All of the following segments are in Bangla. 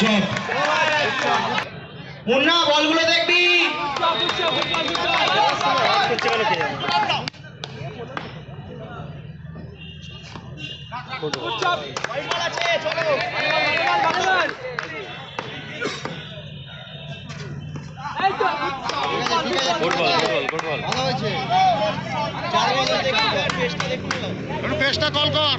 শট মুন্না বলগুলো দেখবি? পেস্টটা কল কর।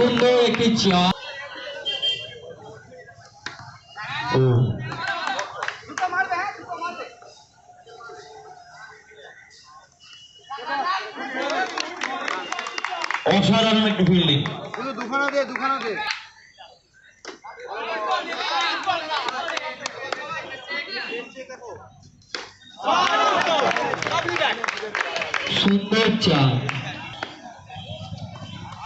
সুন্দর একটি ও। অসাধারণ একটি ফিল্ডিং দুখানা দে দুখানা দে। সুন্দর চার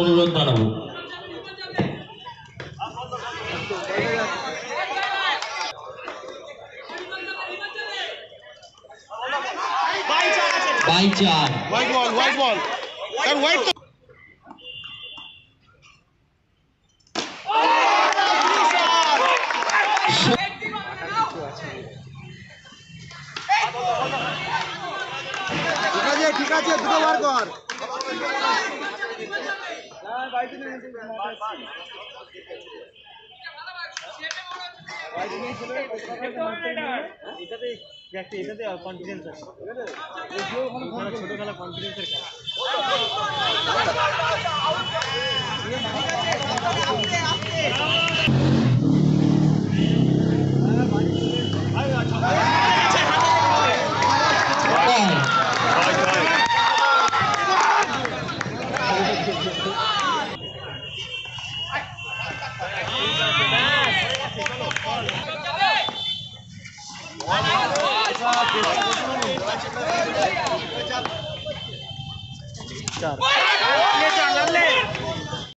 অনুরোধ জানাব। বাই চার white ball white ball white ঠিক আছে ঠিক আছে দুটো বার কর। এটাতে এটাতে কনফিডেন্স আছে ছোট খেলা কনফিডেন্সের খেলা नमस्कार।